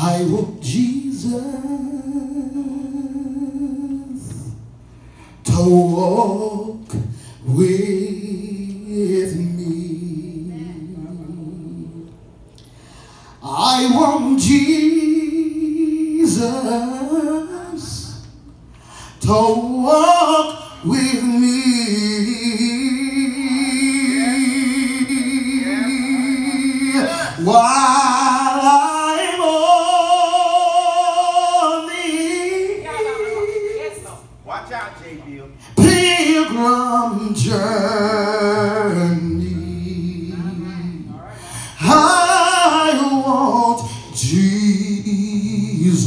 I want Jesus to walk with me. I want Jesus to walk with me while pilgrim journey. I want Jesus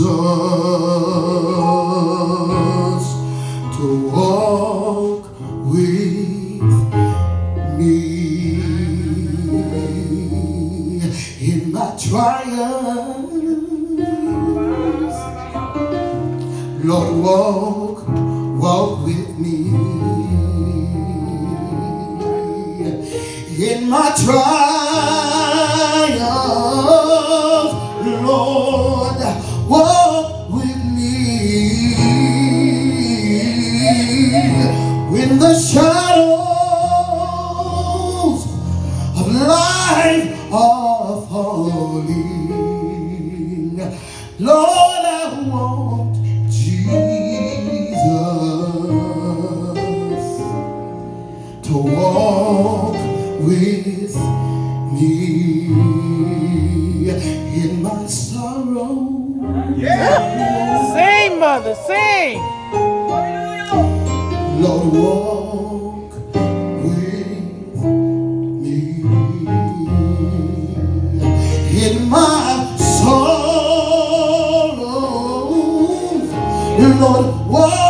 to walk with me in my trials. Lord, walk, walk with me in my trials. Lord, walk with me when the shadows of life are falling. Lord, I want Jesus with me in my sorrow. Sing, mother, sing. Lord, walk with me in my sorrows. Lord, walk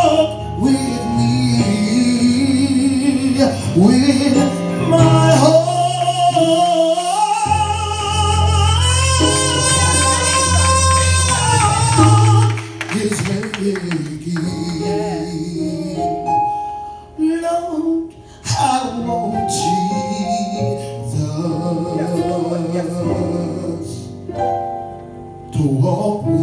with my heart is. Lord, I want Jesus to walk with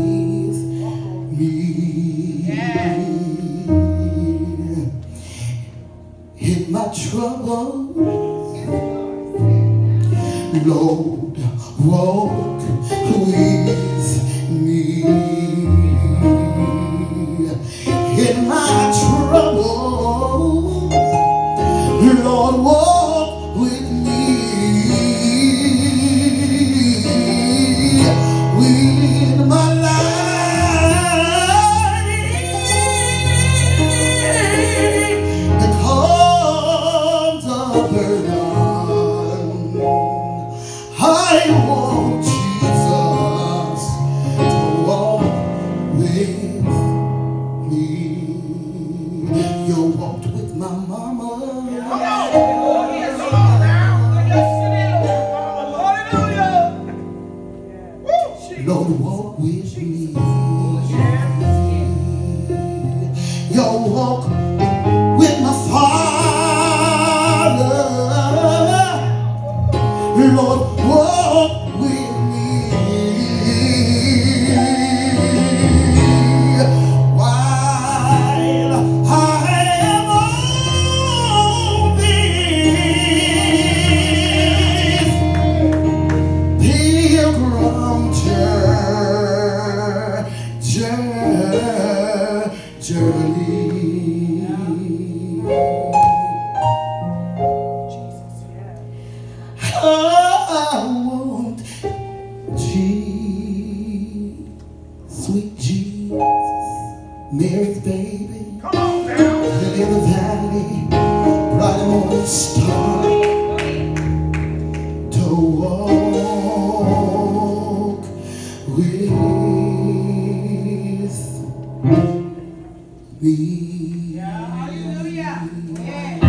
my trouble. Lord, walk with me in my trouble. Lord, walk Lord, walk with me. Mary's baby. Come on now. In the valley, bright morning star. To walk with me. Yeah, hallelujah. Yeah.